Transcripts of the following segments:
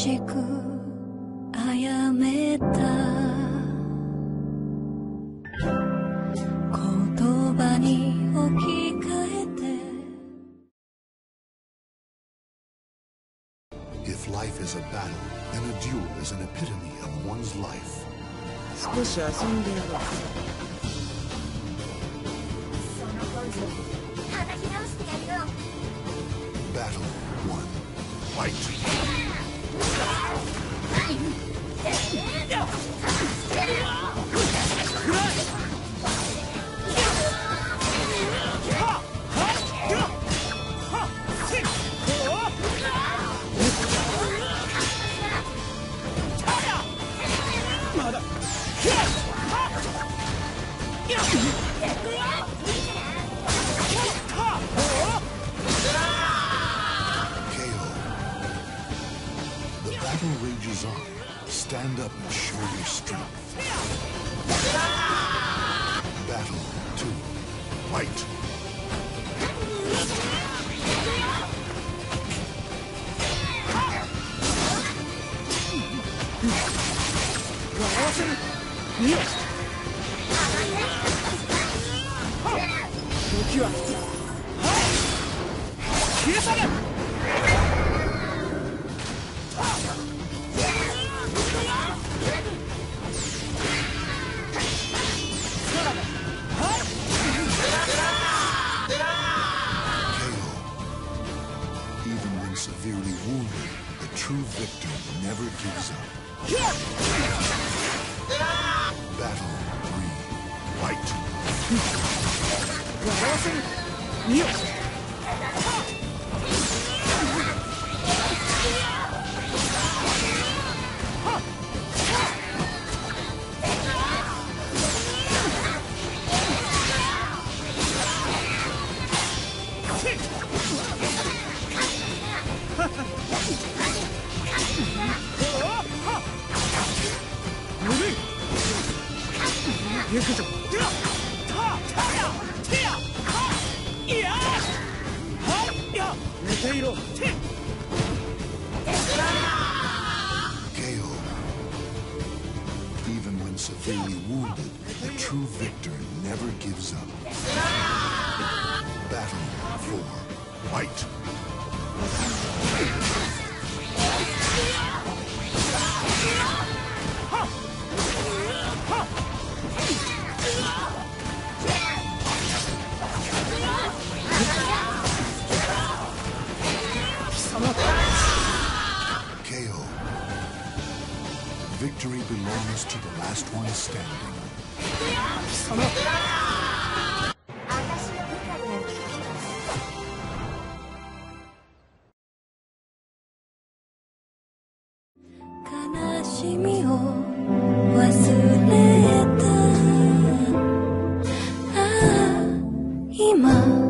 しく殺めた言葉に置き換えて If life is a battle, then a duel is an epitome of one's life. 少し遊んでやろうその根性叩き直してやるよ Battle 1. Fight! On. Stand up and show your strength. Battle to Fight! Есть! Руки! Кисарь! True victor never gives up. Battle 3. Fight! 笑わ severely wounded, the true victor never gives up. Battle 4. Fight! Belongs to the last one standing. 貴様悲しみを忘れたああ今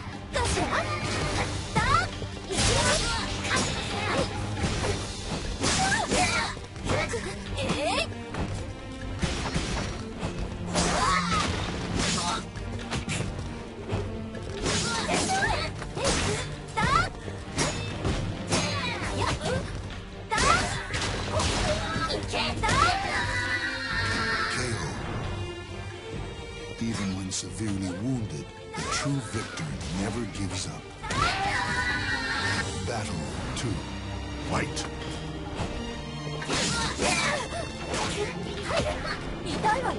Even when severely wounded, the true victor never gives up. Battle 2. Fight! 痛いわよ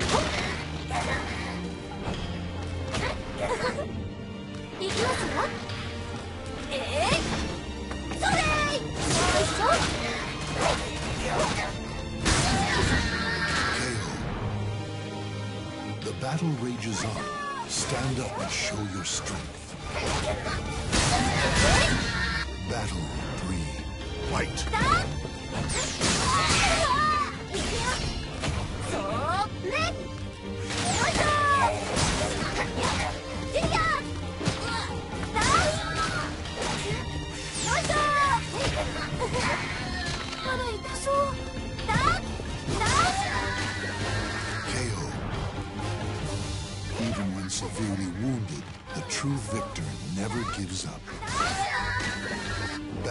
battle rages on. Stand up and show your strength. Battle 3. Fight!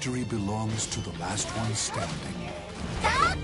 Victory belongs to the last one standing.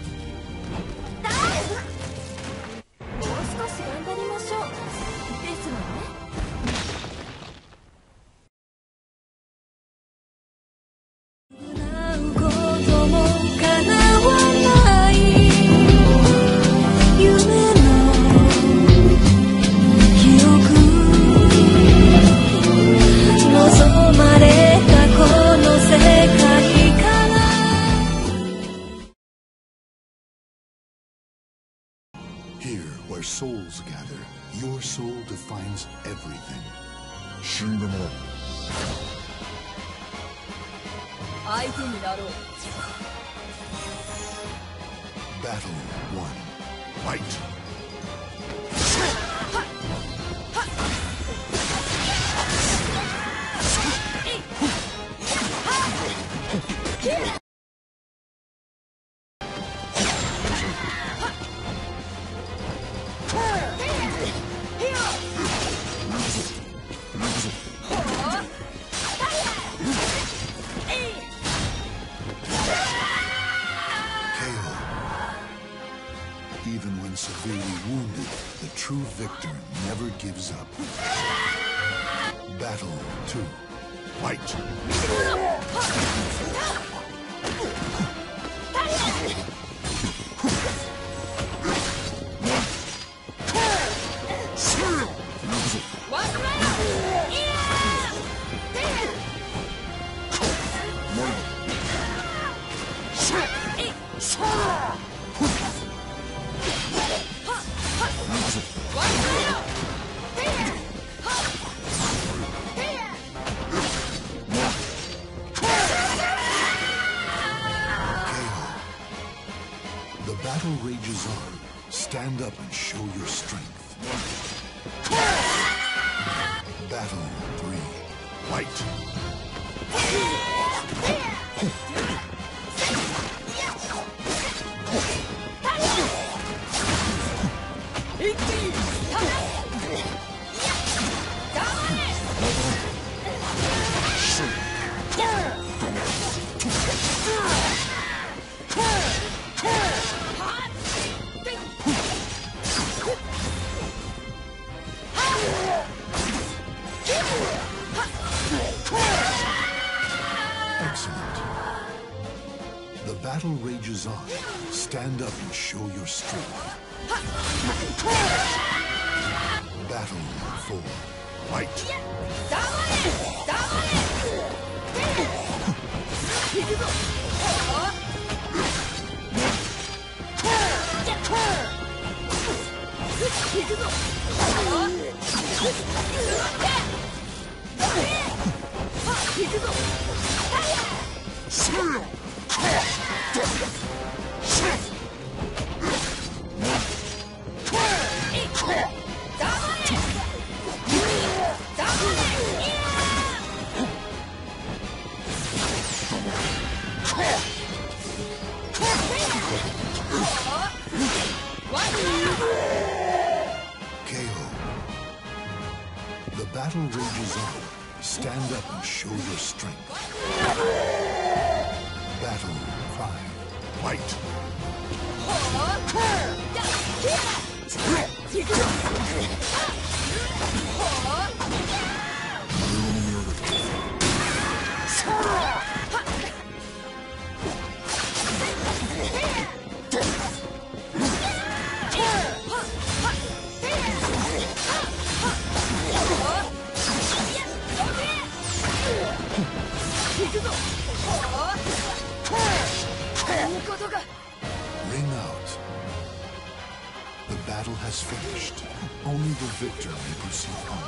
where souls gather, your soul defines everything. 死んでもらう相手になろう Battle 1. Fight! Severely wounded, the true victor never gives up. Battle 2. Fight! Stand up and show your strength. Battle 3. Fight! Stand up and show your strength. Battle 4. Fight! KO. Battle rages on. Stand up and show your strength. Battle 5. Fight! Ring out. The battle has finished. Only the victor may proceed on.